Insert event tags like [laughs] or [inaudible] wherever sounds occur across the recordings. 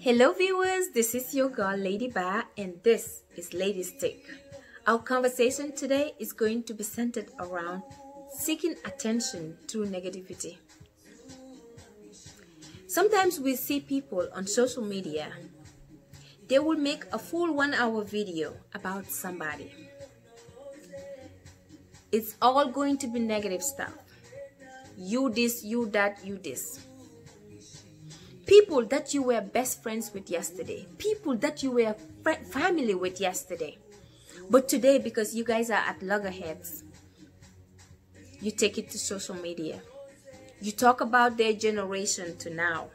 Hello viewers, this is your girl Lady Ba and this is Lady's Take. Our conversation today is going to be centered around seeking attention through negativity. Sometimes we see people on social media, they will make a full one hour video about somebody. It's all going to be negative stuff. You this, you that, you this people that you were best friends with yesterday, people that you were family with yesterday. But today, because you guys are at loggerheads, you take it to social media. You talk about their generation to now.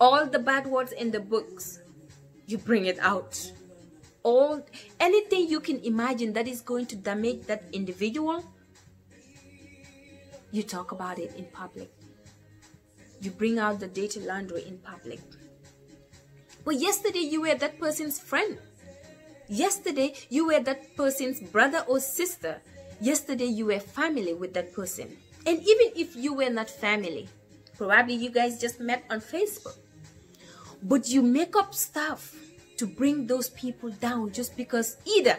All the bad words in the books, you bring it out. All anything you can imagine that is going to damage that individual, you talk about it in public you bring out the dirty laundry in public. But yesterday you were that person's friend. Yesterday you were that person's brother or sister. Yesterday you were family with that person. And even if you were not family, probably you guys just met on Facebook. But you make up stuff to bring those people down just because either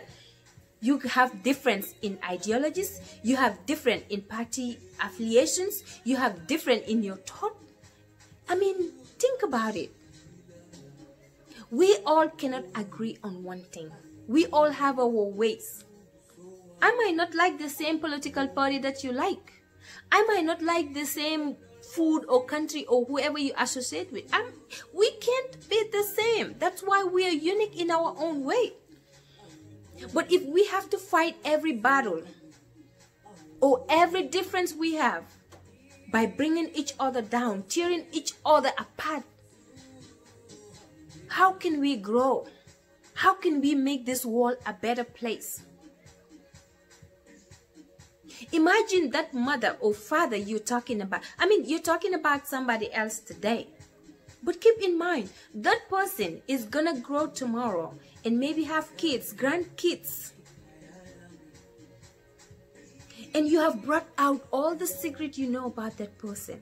you have difference in ideologies, you have different in party affiliations, you have different in your thought I mean, think about it. We all cannot agree on one thing. We all have our ways. I might not like the same political party that you like. I might not like the same food or country or whoever you associate with. I'm, we can't be the same. That's why we are unique in our own way. But if we have to fight every battle or every difference we have by bringing each other down, tearing each other apart. How can we grow? How can we make this world a better place? Imagine that mother or father you're talking about. I mean, you're talking about somebody else today. But keep in mind, that person is gonna grow tomorrow and maybe have kids, grandkids and you have brought out all the secret you know about that person.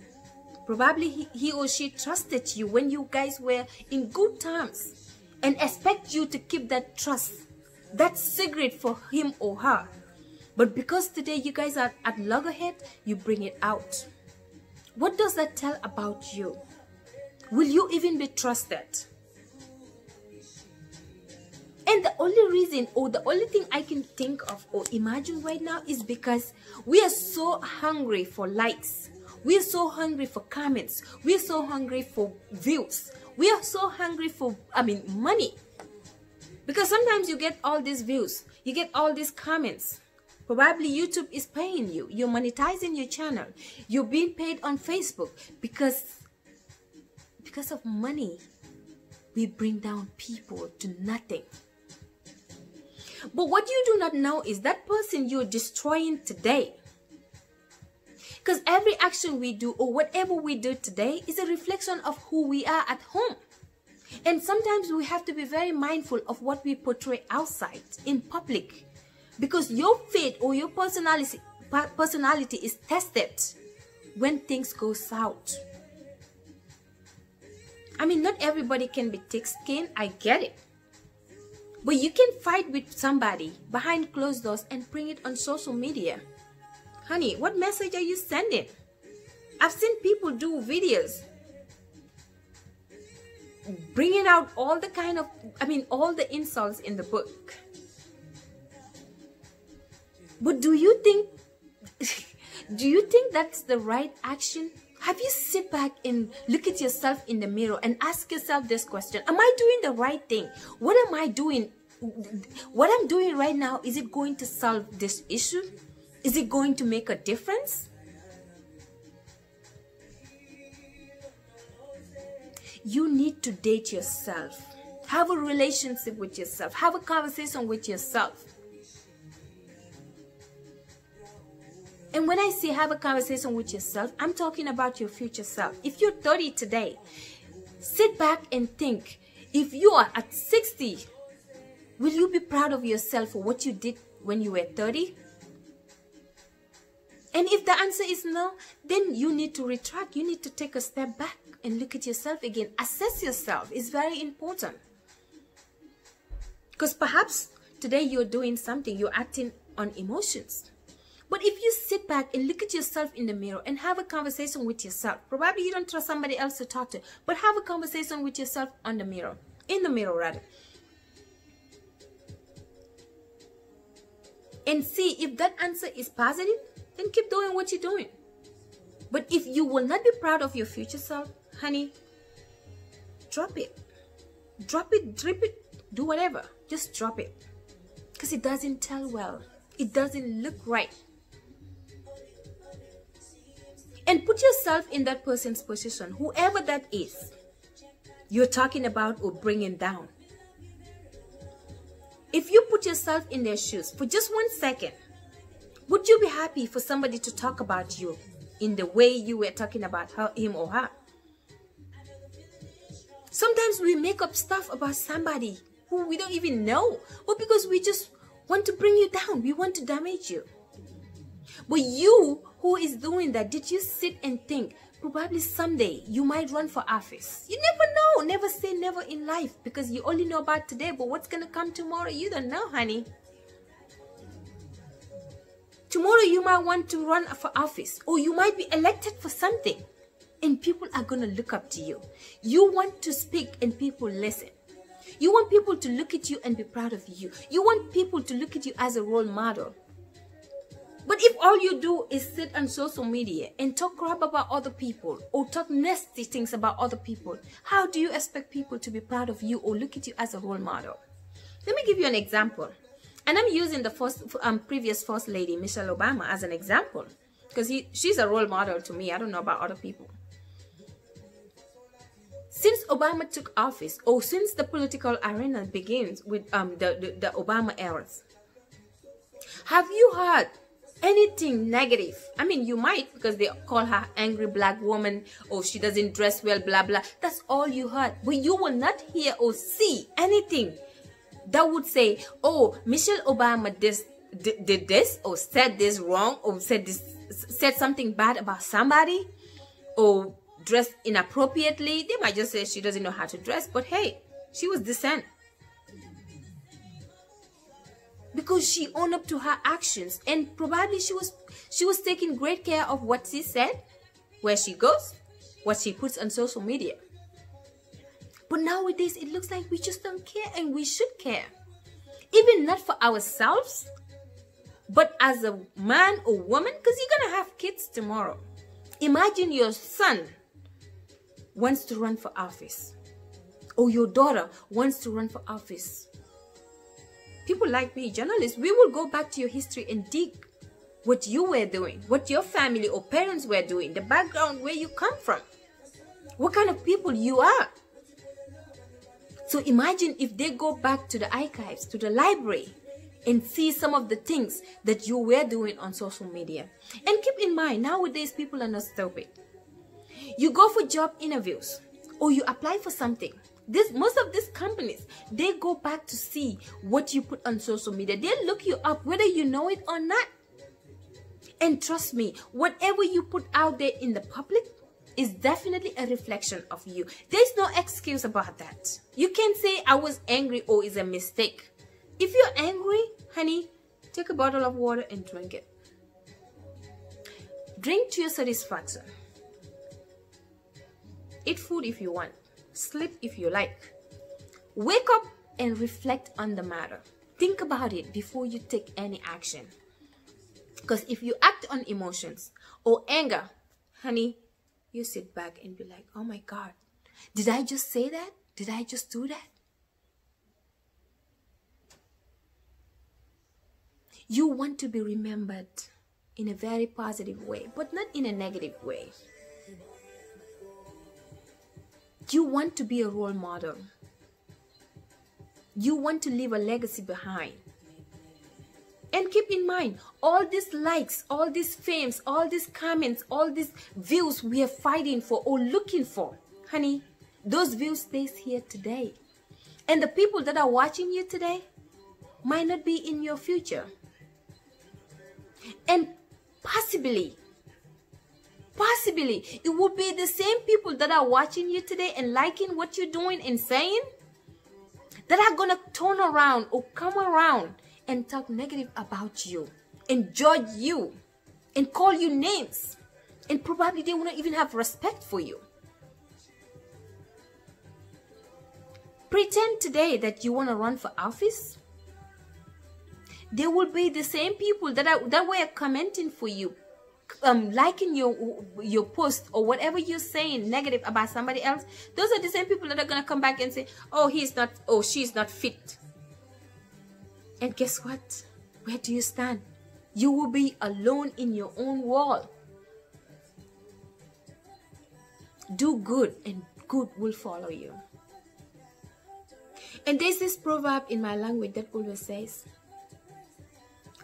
Probably he, he or she trusted you when you guys were in good terms and expect you to keep that trust that secret for him or her. But because today you guys are at loggerhead you bring it out. What does that tell about you? Will you even be trusted and the only reason or the only thing I can think of or imagine right now is because we are so hungry for likes. We are so hungry for comments. We are so hungry for views. We are so hungry for, I mean, money. Because sometimes you get all these views, you get all these comments. Probably YouTube is paying you. You're monetizing your channel. You're being paid on Facebook because because of money. We bring down people to nothing. But what you do not know is that person you're destroying today. Because every action we do or whatever we do today is a reflection of who we are at home. And sometimes we have to be very mindful of what we portray outside in public. Because your faith or your personality, personality is tested when things go south. I mean, not everybody can be thick skinned. I get it. But you can fight with somebody behind closed doors and bring it on social media. Honey, what message are you sending? I've seen people do videos bringing out all the kind of, I mean, all the insults in the book. But do you think, [laughs] do you think that's the right action? Have you sit back and look at yourself in the mirror and ask yourself this question? Am I doing the right thing? What am I doing? What I'm doing right now, is it going to solve this issue? Is it going to make a difference? You need to date yourself. Have a relationship with yourself. Have a conversation with yourself. And when I say have a conversation with yourself, I'm talking about your future self. If you're 30 today, sit back and think if you are at 60, will you be proud of yourself for what you did when you were 30? And if the answer is no, then you need to retract. You need to take a step back. and look at yourself again. Assess yourself. It's very important. Because perhaps today you're doing something, you're acting on emotions. But if you sit back and look at yourself in the mirror and have a conversation with yourself, probably you don't trust somebody else to talk to, but have a conversation with yourself on the mirror, in the mirror rather. And see if that answer is positive, then keep doing what you're doing. But if you will not be proud of your future self, honey, drop it. Drop it, drip it, do whatever. Just drop it. Because it doesn't tell well. It doesn't look right. And put yourself in that person's position, whoever that is, you're talking about or bringing down. If you put yourself in their shoes for just one second, would you be happy for somebody to talk about you in the way you were talking about her, him or her? Sometimes we make up stuff about somebody who we don't even know, or because we just want to bring you down, we want to damage you. But you who is doing that, did you sit and think, probably someday you might run for office? You never know. Never say never in life because you only know about today, but what's going to come tomorrow, you don't know, honey. Tomorrow you might want to run for office or you might be elected for something and people are going to look up to you. You want to speak and people listen. You want people to look at you and be proud of you. You want people to look at you as a role model. But if all you do is sit on social media and talk crap about other people or talk nasty things about other people, how do you expect people to be proud of you or look at you as a role model? Let me give you an example. And I'm using the first, um, previous first lady, Michelle Obama, as an example because she's a role model to me. I don't know about other people. Since Obama took office, or since the political arena begins with um, the, the, the Obama eras, have you heard anything negative. I mean, you might because they call her angry black woman or she doesn't dress well, blah, blah. That's all you heard. But you will not hear or see anything that would say, oh, Michelle Obama this, did, did this or said this wrong or said this, said something bad about somebody or dressed inappropriately. They might just say she doesn't know how to dress, but hey, she was decent because she owned up to her actions. And probably she was she was taking great care of what she said where she goes what she puts on social media. But nowadays it looks like we just don't care and we should care. Even not for ourselves but as a man or woman because you're gonna have kids tomorrow. Imagine your son wants to run for office or your daughter wants to run for office people like me, journalists, we will go back to your history and dig what you were doing, what your family or parents were doing, the background where you come from, what kind of people you are. So imagine if they go back to the archives, to the library, and see some of the things that you were doing on social media. And keep in mind, nowadays people are not stupid. You go for job interviews or you apply for something this most of these companies they go back to see what you put on social media. They look you up whether you know it or not. And trust me whatever you put out there in the public is definitely a reflection of you. There's no excuse about that. You can say i was angry or it's a mistake. If you're angry honey take a bottle of water and drink it. Drink to your satisfaction. Eat food if you want Sleep if you like. Wake up and reflect on the matter. Think about it before you take any action. Because if you act on emotions or anger, honey, you sit back and be like, oh my God, did I just say that? Did I just do that? You want to be remembered in a very positive way, but not in a negative way. You want to be a role model. You want to leave a legacy behind. And keep in mind, all these likes, all these fames, all these comments, all these views we are fighting for or looking for, honey, those views stays here today. And the people that are watching you today might not be in your future. And possibly possibly it would be the same people that are watching you today and liking what you're doing and saying that are gonna turn around or come around and talk negative about you and judge you and call you names. And probably they won't even have respect for you. Pretend today that you want to run for office. They will be the same people that are that were commenting for you um liking your your post or whatever you're saying negative about somebody else those are the same people that are gonna come back and say oh he's not oh she's not fit. And guess what? Where do you stand? You will be alone in your own wall do good and good will follow you. And there's this proverb in my language that always says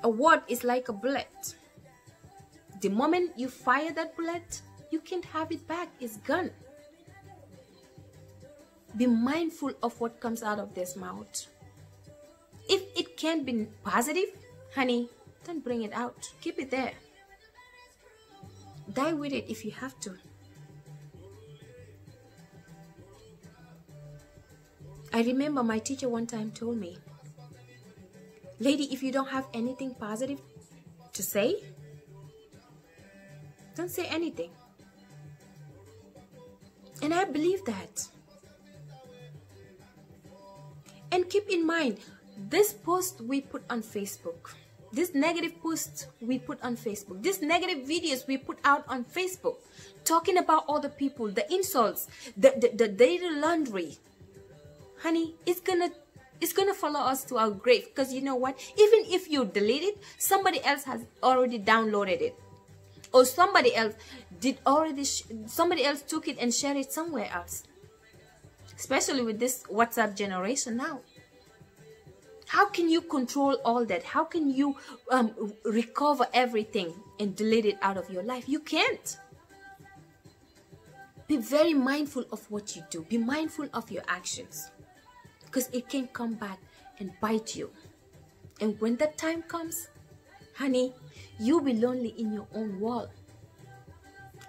a word is like a bullet the moment you fire that bullet, you can't have it back. It's gone. Be mindful of what comes out of this mouth. If it can't be positive, honey, don't bring it out. Keep it there. Die with it if you have to. I remember my teacher one time told me, Lady, if you don't have anything positive to say, don't say anything. And I believe that. And keep in mind, this post we put on Facebook, this negative post we put on Facebook, these negative videos we put out on Facebook, talking about other people, the insults, the, the, the dirty laundry, honey, it's gonna it's gonna follow us to our grave because you know what even if you delete it somebody else has already downloaded it or somebody else did already somebody else took it and shared it somewhere else. Especially with this whatsapp generation now. How can you control all that? How can you um, recover everything and delete it out of your life? You can't. Be very mindful of what you do. Be mindful of your actions. Because it can come back and bite you. And when that time comes honey You'll be lonely in your own world.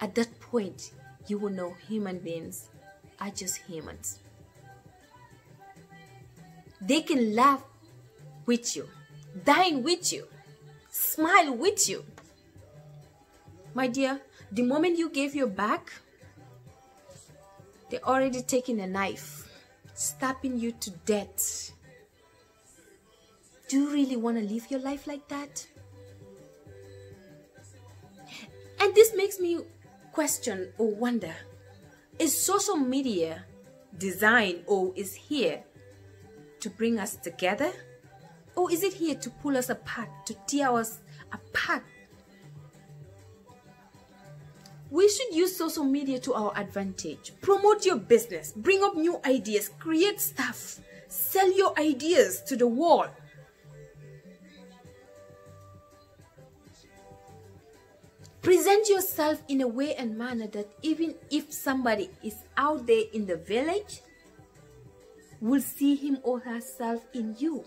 At that point, you will know human beings are just humans. They can laugh with you, dine with you, smile with you. My dear, the moment you gave your back, they're already taking a knife, stabbing you to death. Do you really want to live your life like that? And this makes me question or wonder is social media designed or is here to bring us together? Or is it here to pull us apart, to tear us apart? We should use social media to our advantage. Promote your business, bring up new ideas, create stuff, sell your ideas to the world Present yourself in a way and manner that even if somebody is out there in the village, will see him or herself in you.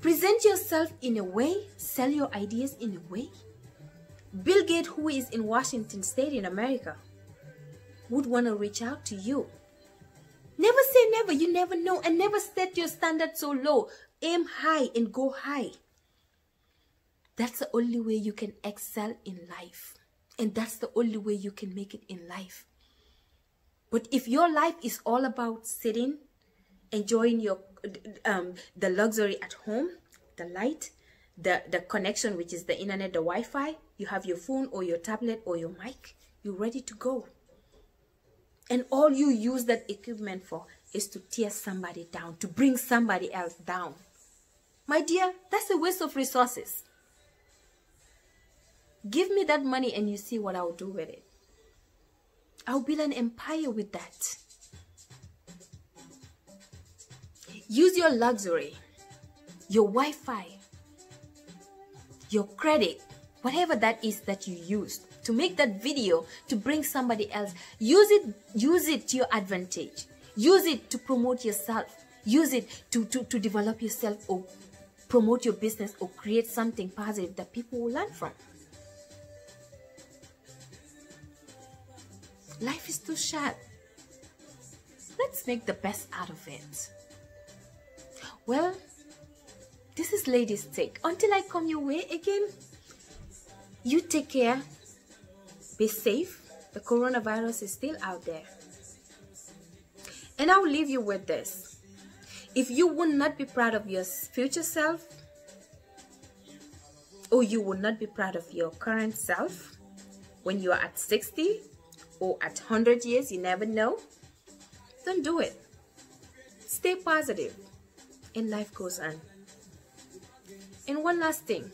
Present yourself in a way, sell your ideas in a way. Bill Gates, who is in Washington State in America, would want to reach out to you. Never say never, you never know, and never set your standard so low. Aim high and go high. That's the only way you can excel in life. And that's the only way you can make it in life. But if your life is all about sitting, enjoying your um, the luxury at home, the light, the, the connection, which is the internet, the Wi-Fi, you have your phone or your tablet or your mic, you're ready to go. And all you use that equipment for is to tear somebody down, to bring somebody else down. My dear, that's a waste of resources. Give me that money and you see what I'll do with it. I'll build an empire with that. Use your luxury, your Wi Fi, your credit, whatever that is that you use to make that video to bring somebody else. Use it, use it to your advantage. Use it to promote yourself. Use it to, to, to develop yourself or promote your business or create something positive that people will learn from. Life is too short. Let's make the best out of it. Well, this is Lady's Take. Until I come your way again, you take care. Be safe. The coronavirus is still out there. And I will leave you with this. If you would not be proud of your future self, or you will not be proud of your current self when you are at 60 or at 100 years, you never know, don't do it. Stay positive and life goes on. And one last thing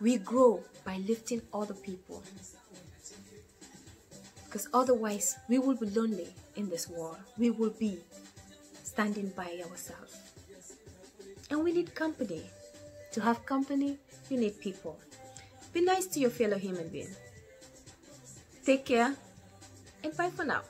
we grow by lifting other people. Because otherwise, we will be lonely in this world. We will be standing by ourselves. And we need company. To have company, you need people. Be nice to your fellow human being. Take care and bye for now.